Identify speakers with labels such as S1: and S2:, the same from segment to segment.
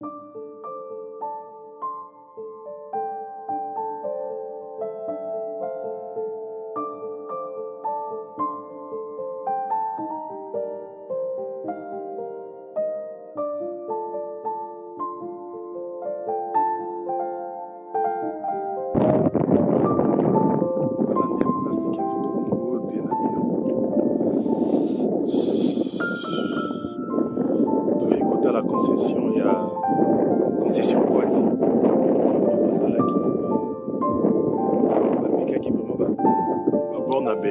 S1: you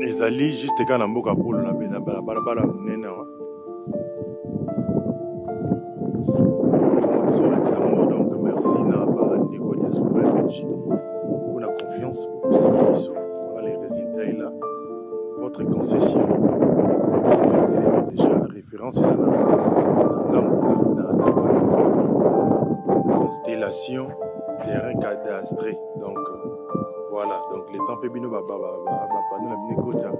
S1: ezali juste kaka na mboka polo na balabala monene donc merci na bandeko confiance les résultats votre concession déjà référence constellation terrain donc voilà donc le temps mpe bino ekota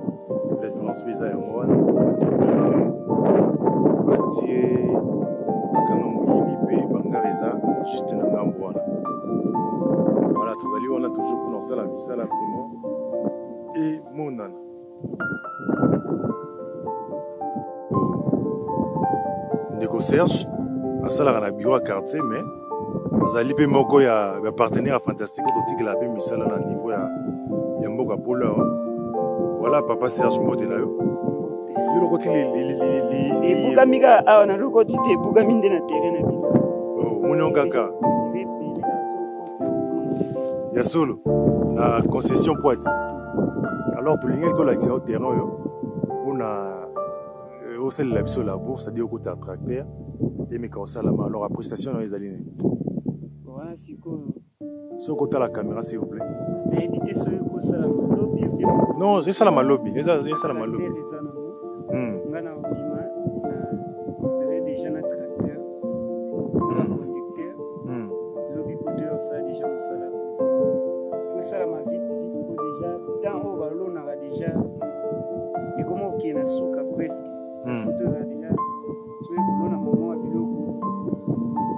S1: référence mpe eza yango wana batie bakanga moyibi mpe bangare eza juste na ngambo wana. Voilà tozali wana toujours mpona kosala misala primo emonana ndeko serge asalaka na bureau ya quartier mais azali mpe moko ya bapartenaire ya fantastique oyo totikela mpe misala na niveau ya, ya mboka polo awa voilà papa serge mbote na yo. Yo lokoti
S2: ebukami kaka awa nalokoti te ebukami nde na terrain na bino.
S1: Omoni yango kaka. Ya solo na concession poiti alors tolingaki tolakisa yo. Terrain oyo mpona osalela biso labour c'est-à-dire okota tracteur emeka kosalama alors aprestation nayo ezali nini
S2: wana sikoyo
S1: soki okotala caméra s'il vous plaît non ezala malobi ezala malobi
S2: nga na obima na coopere déjà na tracteur na conducteur. Lobi poto ya osala déjà mosala fosalama vite vite po déjà temps oyo balonaka déjà ekoma okende na suka presque. Foto eza déjà. Soki kolona mama wa biloko.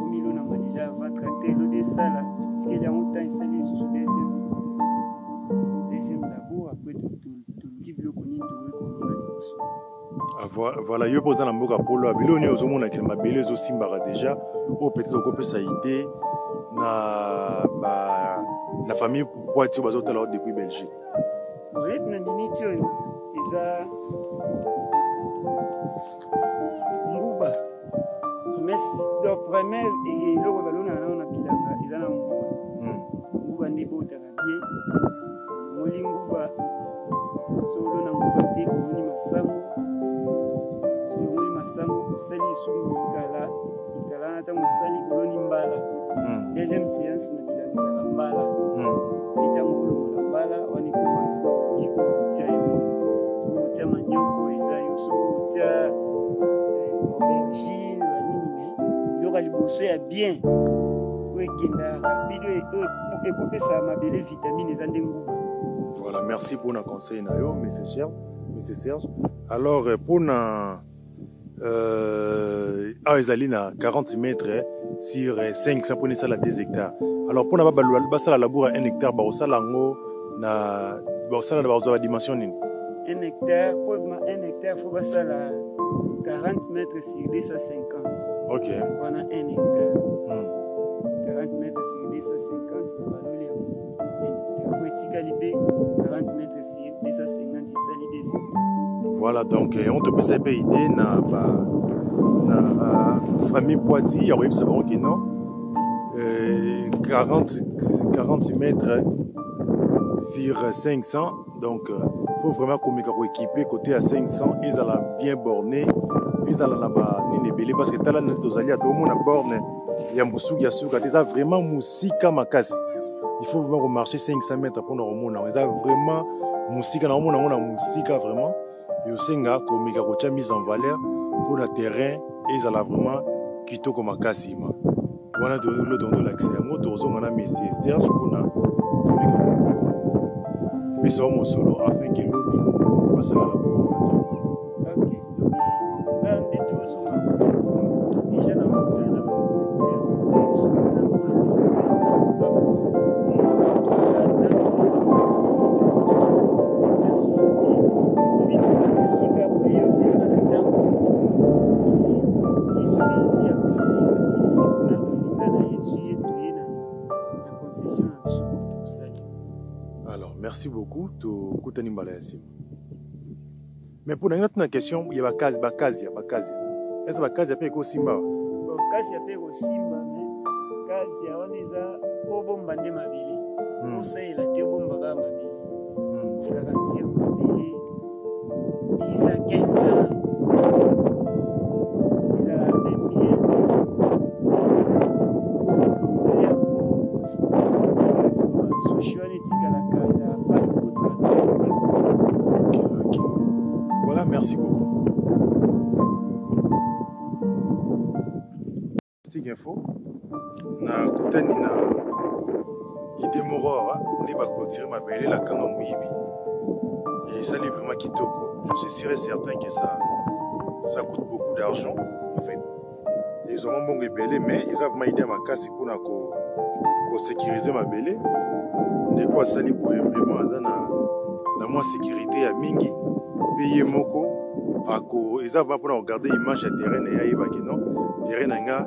S2: Omilonama déjà avant tracteur elobi esala tikeli yango temps esali lisusu deuxième d'abord après toluki biloko nini tokoki kolona liboso
S1: voilà yo mpo oza na mboka polo ya biloko nini ozomonaki na mabele ezosimbaka déjà. Oyo peut-être okopesa ide na ba na famille poiti oyo bazotala o depuis belgique.
S2: Oyeti na miniti oyo? Eza nguba premier eloko balonaka nango na bilanga eza na nguba nguba nde ebotaka bie omoli nguba so olona nguba te oloni masango. So omoli masango osali esungu ikala ikala na ntango osali oloni mbala. Deuxième séance na bilanga ezaka mbala. Ntango olongola mbala wana ekoma soki okotia yo. Okotia manioko eza yo. Soki okotia aubergine banini me biloko ya liboso ya bien. Oyo ekenda rapide oyo ekopesa mabele vitamine eza nde nguba
S1: voilà merci mpona conseil na yo monsieur serge monsieur serge. Alors mpona euh, awa ezali na 40 mètres sur 500 mpona esala 2 hectares. Alors mpona basala labour ya 1 hectare bakosala yango na bakosala bakozwa badimension nini?
S2: 1 hectare po 1 hectare fo basala 40 mètres sur 250
S1: ok.
S2: Wana 1 hectare. Mm. 40 mètres sur 250 baloli yango 1 mpe 40 mètres sur 250 esali 2 hectare
S1: voilà donc on topesa mpe idée na ba na famille poiti ya koyebisa bango ke non euh, 40, 40 mètres sur 500 donc euh, faut vraiment komeka koéquipe côté à 500 ezala bien borné ezala na banini ebele parce que tala nde tozali ata omona borne. Ya mosuki ya suka te eza vraiment mosika makasi faut vraiment komarche 500 mètres mpona komona eza vraiment mosika na komona yango na mosika vraiment. Mise en valeur mpona terrain. Ezala vraiment kitoko makasi ma wana lodondo tolakisa yango tozonga na messie serge mpona tomeka pesa wa mosolo afin ke lobi basalala alors merci beaucoup tokutani mbala ya nsima mais mpo na ngai natuna question ya bakazi bakazi ya bakazi eza bakazi mpe ekosimba wa
S2: bon kasi ya mpe kosimba me kasi ya wana eza obomba nde mabele osalela te obomba kaka mabele kaka tir mabele 10 à
S1: Stick Info, nakutani na ide moko awa nde baclotire mabele na kanga moyibi esali vraiment kitoko. Je suis sûr et certain que ça, ça coûte beaucoup d'argent en fait. Ezwama mbongo ebele mais eza vraiment ide ya makasi mpona kosécurize mabele ndeko asali boye vraiment aza na, na mwa sécurité ya mingi. Mpe ye moko ako eza ba mpona kogarde image ya terrain na ye ayebaki non. Terrain na nga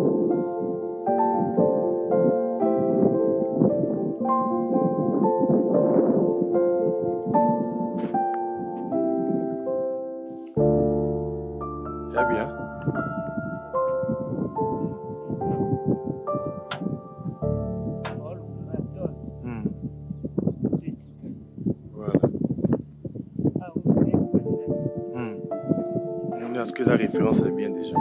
S1: la référence est bien déjà.